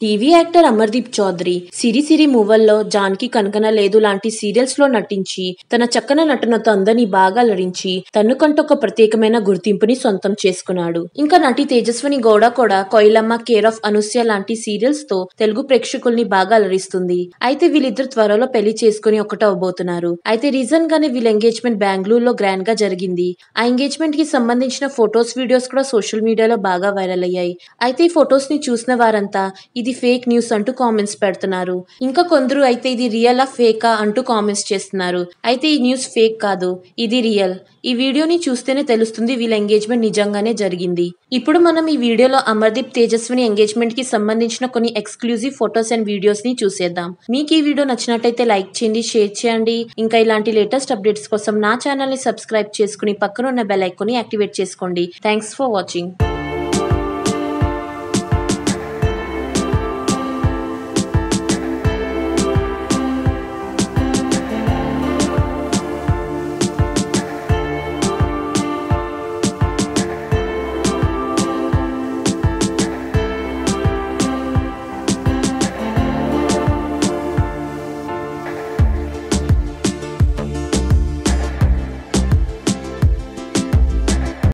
TV actor Amardeep Chowdary Siri Siri మూవల్లో జాన్కి కనకన లేదు లాంటి సీరియల్స్లో నటించి తన చక్కన నటనతో అందరినీ బాగా అలరించి తన్నుకంటూ ఒక ప్రత్యేకమైన గుర్తింపుని సొంతం చేసుకున్నాడు. ఇంకా నటి తేజస్విని గౌడ కూడా కోయిలమ్మ కేర్ ఆఫ్ అనుస్య లాంటి సీరియల్స్తో తెలుగు ప్రేక్షకుల్ని బాగా అలరిస్తుంది. అయితే వీళ్ళిద్దరు త్వరలో పెళ్ళి చేసుకుని ఒకటవబోతున్నారు అయితే రీజన్ గానే వీళ్ళ ఎంగేజ్మెంట్ బెంగళూరులో గ్రాండ్గా జరిగింది. ఆ ఎంగేజ్మెంట్కి సంబంధించిన ఫొటోస్ వీడియోస్ కూడా సోషల్ మీడియాలో బాగా వైరల్ అయ్యాయి. అయితే ఈ ఫొటోస్ని చూసిన వారంతా ఇది ఫేక్ న్యూస్ అంటూ కామెంట్స్ పెడుతున్నారు. ఇంకా కొందరు అయితే ఇది రియలా ఫేకా అంటూ కామెంట్స్ చేస్తున్నారు. అయితే ఈ న్యూస్ ఫేక్ కాదు ఇది రియల్. ఈ వీడియోని చూస్తేనే తెలుస్తుంది వీళ్ళ ఎంగేజ్మెంట్ నిజంగానే జరిగింది. ఇప్పుడు మనం ఈ వీడియోలో అమర్దీప్ తేజస్విని ఎంగేజ్మెంట్కి సంబంధించిన కొన్ని ఎక్స్క్లూజివ్ ఫొటోస్ అండ్ వీడియోస్ని చూసేద్దాం. మీకు ఈ వీడియో నచ్చినట్టయితే లైక్ చేయండి షేర్ చేయండి. ఇంకా ఇలాంటి లేటెస్ట్ అప్డేట్స్ కోసం నా ఛానల్ని సబ్స్క్రైబ్ చేసుకుని పక్కన ఉన్న బెల్ ఐకాన్ యాక్టివేట్ చేసుకోండి. Thanks for watching.